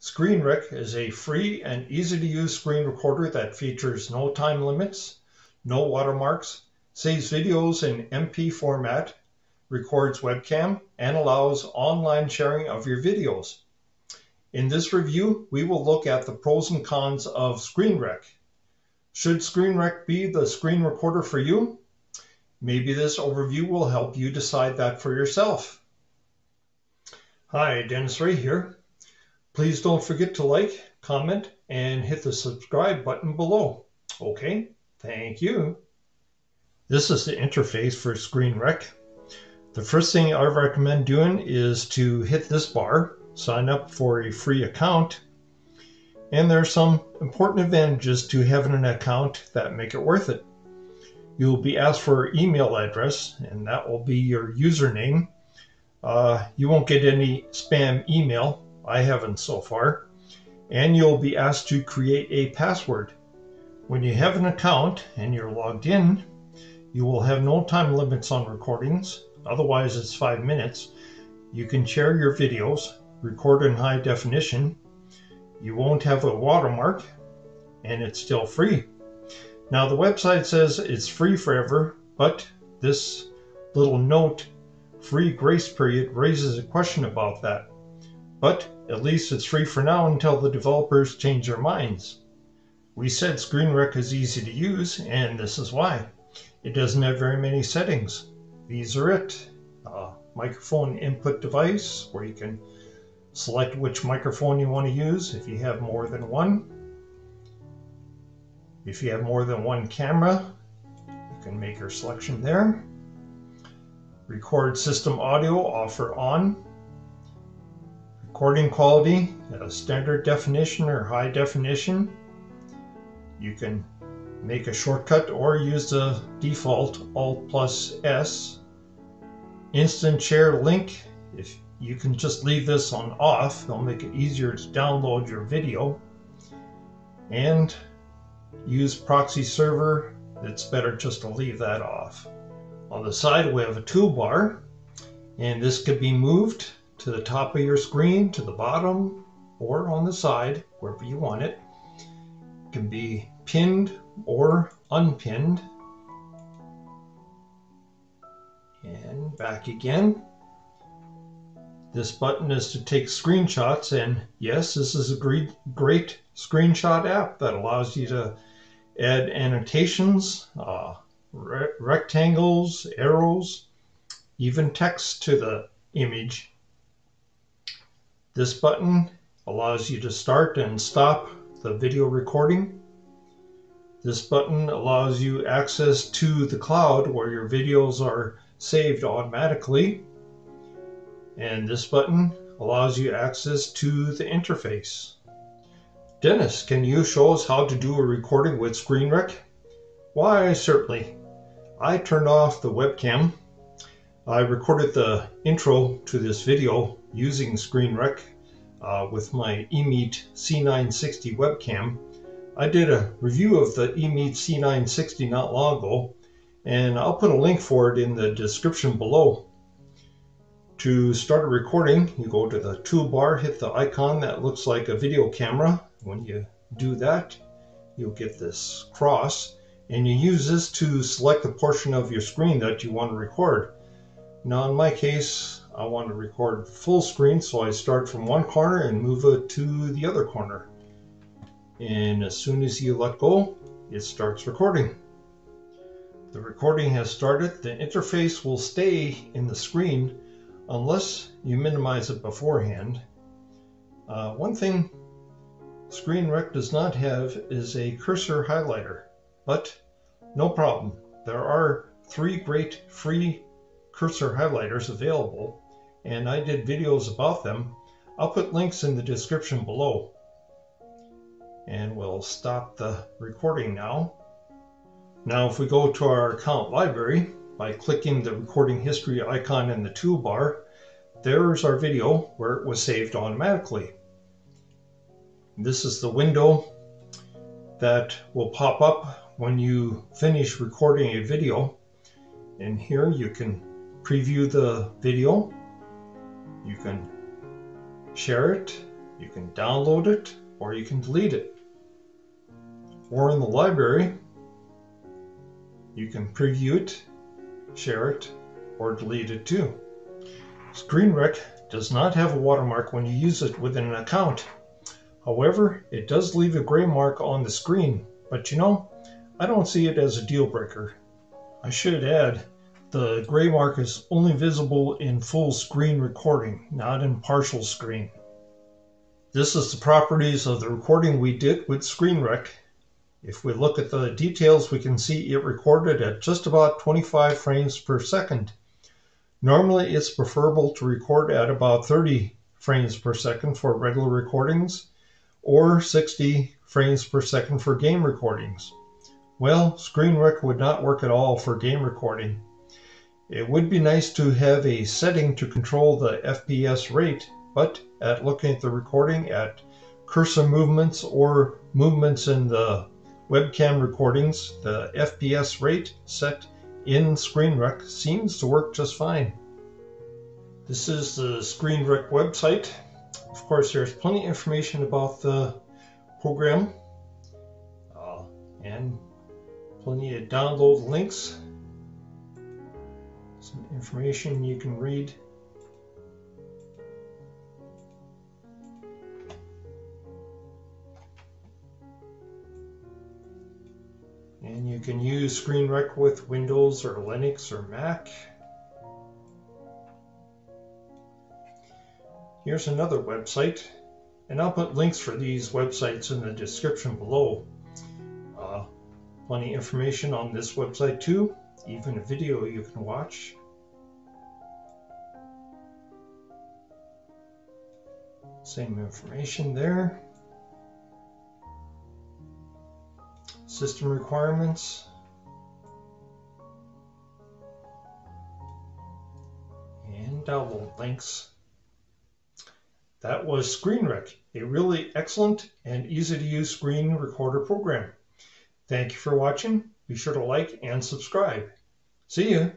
ScreenRec is a free and easy to use screen recorder that features no time limits, no watermarks, saves videos in MP4 format, records webcam, and allows online sharing of your videos. In this review, we will look at the pros and cons of ScreenRec. Should ScreenRec be the screen recorder for you? Maybe this overview will help you decide that for yourself. Hi, Dennis Ray here. Please don't forget to like, comment, and hit the subscribe button below. Okay, thank you. This is the interface for ScreenRec. The first thing I recommend doing is to hit this bar, sign up for a free account, and there are some important advantages to having an account that make it worth it. You'll be asked for email address, and that will be your username. Uh, you won't get any spam email I haven't so far. And you'll be asked to create a password. When you have an account and you're logged in, you will have no time limits on recordings. Otherwise, it's five minutes. You can share your videos, record in high definition. You won't have a watermark, and it's still free. Now, the website says it's free forever, but this little note, free grace period, raises a question about that. But at least it's free for now until the developers change their minds. We said ScreenRec is easy to use, and this is why. It doesn't have very many settings. These are it. Microphone input device, where you can select which microphone you want to use if you have more than one. If you have more than one camera, you can make your selection there. Record system audio off or on. Recording quality, standard definition or high definition. You can make a shortcut or use the default Alt plus S. Instant share link, if you can just leave this on off, it'll make it easier to download your video. And use proxy server, it's better just to leave that off. On the side we have a toolbar and this could be moved to the top of your screen, to the bottom, or on the side, wherever you want it. it can be pinned or unpinned. And back again. This button is to take screenshots, and yes, this is a great, great screenshot app that allows you to add annotations, uh, re rectangles, arrows, even text to the image this button allows you to start and stop the video recording. This button allows you access to the cloud where your videos are saved automatically. And this button allows you access to the interface. Dennis, can you show us how to do a recording with ScreenRec? Why, certainly. I turned off the webcam. I recorded the intro to this video using ScreenRec uh, with my eMeet C960 webcam. I did a review of the eMeet C960 not long ago, and I'll put a link for it in the description below. To start a recording, you go to the toolbar, hit the icon that looks like a video camera. When you do that, you'll get this cross, and you use this to select the portion of your screen that you want to record. Now in my case, I want to record full screen, so I start from one corner and move it to the other corner. And as soon as you let go, it starts recording. The recording has started. The interface will stay in the screen unless you minimize it beforehand. Uh, one thing ScreenRec does not have is a cursor highlighter, but no problem. There are three great free cursor highlighters available, and I did videos about them. I'll put links in the description below. And we'll stop the recording now. Now if we go to our account library by clicking the recording history icon in the toolbar, there's our video where it was saved automatically. This is the window that will pop up when you finish recording a video. And here you can preview the video. You can share it. You can download it or you can delete it. Or in the library, you can preview it, share it, or delete it too. ScreenRec does not have a watermark when you use it within an account. However, it does leave a gray mark on the screen, but you know, I don't see it as a deal breaker. I should add, the gray mark is only visible in full screen recording, not in partial screen. This is the properties of the recording we did with ScreenRec. If we look at the details, we can see it recorded at just about 25 frames per second. Normally, it's preferable to record at about 30 frames per second for regular recordings or 60 frames per second for game recordings. Well, ScreenRec would not work at all for game recording. It would be nice to have a setting to control the FPS rate, but at looking at the recording at cursor movements or movements in the webcam recordings, the FPS rate set in ScreenRec seems to work just fine. This is the ScreenRec website. Of course, there's plenty of information about the program uh, and plenty of download links some information you can read. And you can use ScreenRec with Windows or Linux or Mac. Here's another website, and I'll put links for these websites in the description below. Uh, plenty information on this website too, even a video you can watch. Same information there. System requirements. And download links. That was ScreenRec, a really excellent and easy to use screen recorder program. Thank you for watching. Be sure to like and subscribe. See you.